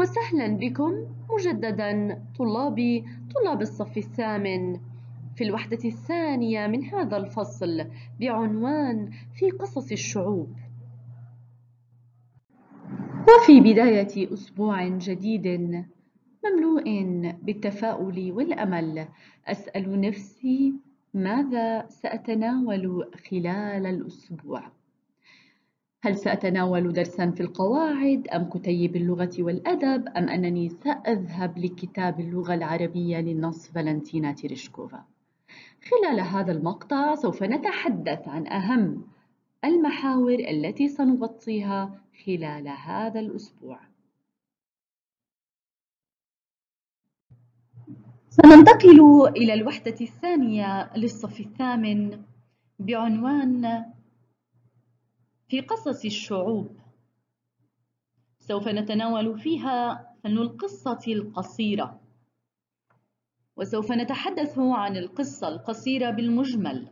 وسهلا بكم مجددا طلابي طلاب الصف الثامن. في الوحدة الثانية من هذا الفصل بعنوان في قصص الشعوب. وفي بداية أسبوع جديد مملوء بالتفاؤل والأمل. أسأل نفسي ماذا سأتناول خلال الأسبوع؟ هل سأتناول درسا في القواعد أم كتيب اللغة والأدب أم أنني سأذهب لكتاب اللغة العربية للنص فالنتينا تيريشكوفا؟ خلال هذا المقطع سوف نتحدث عن أهم المحاور التي سنغطيها خلال هذا الأسبوع. سننتقل إلى الوحدة الثانية للصف الثامن بعنوان في قصص الشعوب. سوف نتناول فيها فن القصة القصيرة. وسوف نتحدث عن القصة القصيرة بالمجمل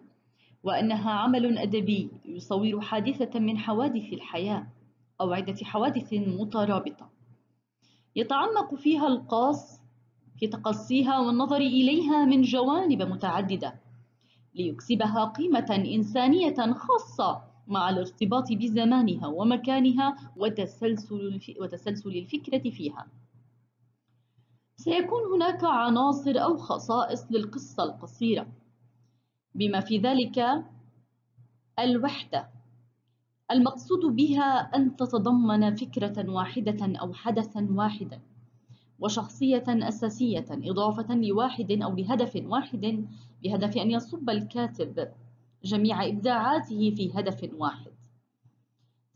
وأنها عمل أدبي يصور حادثة من حوادث الحياة أو عدة حوادث مترابطة. يتعمق فيها القاص في تقصيها والنظر إليها من جوانب متعددة ليكسبها قيمة إنسانية خاصة مع الارتباط بزمانها ومكانها وتسلسل وتسلسل الفكرة فيها. سيكون هناك عناصر أو خصائص للقصة القصيرة بما في ذلك الوحدة المقصود بها أن تتضمن فكرة واحدة أو حدثا واحدا وشخصية أساسية إضافة لواحد أو لهدف واحد بهدف أن يصب الكاتب جميع إبداعاته في هدف واحد.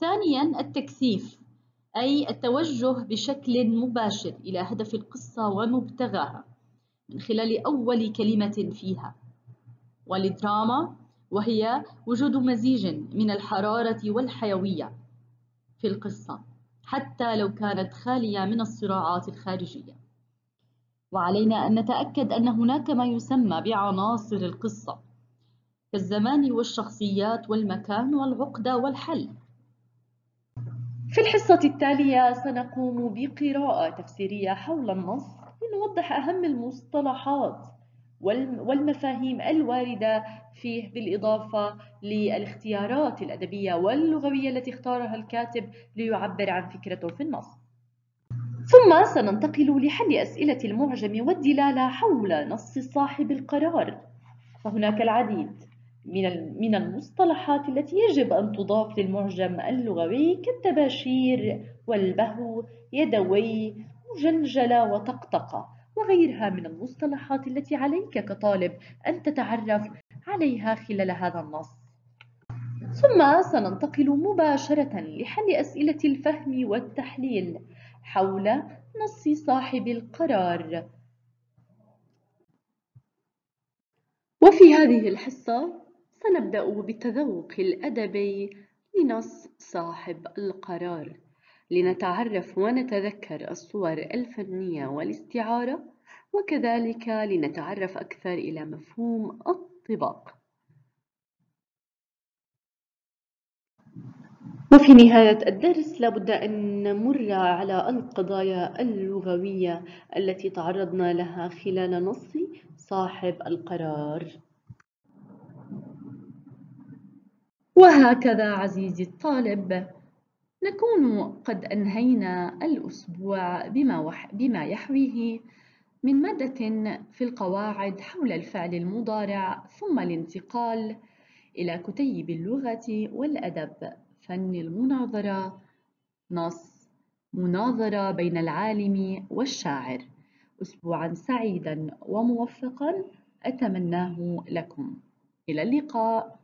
ثانياً التكثيف أي التوجه بشكل مباشر إلى هدف القصة ومبتغاها من خلال أول كلمة فيها. والدراما وهي وجود مزيج من الحرارة والحيوية في القصة حتى لو كانت خالية من الصراعات الخارجية. وعلينا أن نتأكد أن هناك ما يسمى بعناصر القصة كالزمان والشخصيات والمكان والعقدة والحل. في الحصة التالية سنقوم بقراءة تفسيرية حول النص لنوضح أهم المصطلحات والمفاهيم الواردة فيه بالإضافة للاختيارات الأدبية واللغوية التي اختارها الكاتب ليعبر عن فكرته في النص. ثم سننتقل لحل أسئلة المعجم والدلالة حول نص صاحب القرار. فهناك العديد. من من المصطلحات التي يجب أن تضاف للمعجم اللغوي كالتباشير والبهو يدوي وجنجلة وطقطقة وغيرها من المصطلحات التي عليك كطالب أن تتعرف عليها خلال هذا النص. ثم سننتقل مباشرة لحل أسئلة الفهم والتحليل حول نص صاحب القرار. وفي هذه الحصة سنبدأ بالتذوق الأدبي لنص صاحب القرار. لنتعرف ونتذكر الصور الفنية والاستعارة وكذلك لنتعرف أكثر إلى مفهوم الطباق. وفي نهاية الدرس لابد أن نمر على القضايا اللغوية التي تعرضنا لها خلال نص صاحب القرار. وهكذا عزيزي الطالب نكون قد أنهينا الأسبوع بما, وح بما يحويه من مادة في القواعد حول الفعل المضارع ثم الانتقال إلى كتيب اللغة والأدب. فن المناظرة نص مناظرة بين العالم والشاعر. أسبوعا سعيدا وموفقا أتمناه لكم. إلى اللقاء.